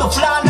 the fly.